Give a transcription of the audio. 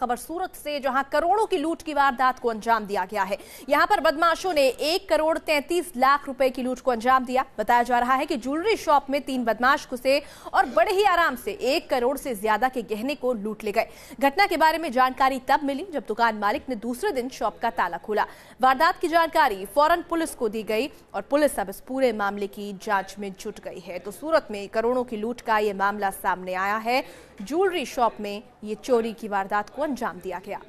खबर सूरत से, जहाँ करोड़ों की लूट की वारदात को अंजाम दिया गया है। यहाँ पर बदमाशों ने एक करोड़ तैंतीस लाख रुपए की लूट को अंजाम दिया। बताया जा रहा है कि ज्वेलरी शॉप में तीन बदमाश घुसे और बड़े ही आराम से एक करोड़ से ज़्यादा के गहने को लूट ले गए। घटना के बारे में जानकारी तब मिली जब दुकान मालिक ने दूसरे दिन शॉप का ताला खोला। वारदात की जानकारी फ़ौरन पुलिस को दी गई और पुलिस अब इस पूरे मामले की जाँच में जुट गई है। तो सूरत में करोड़ों की लूट का ये मामला सामने आया है। ज्वेलरी शॉप में ये चोरी की वारदात को अंजाम दिया गया।